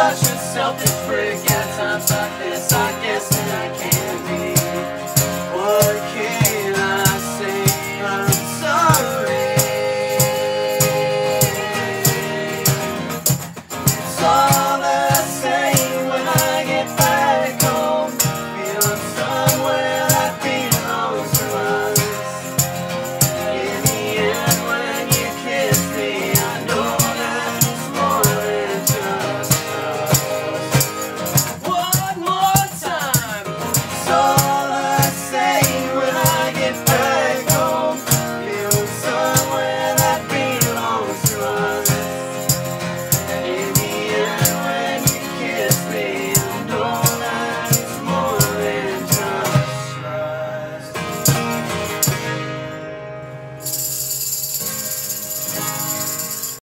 such yourself selfish freak.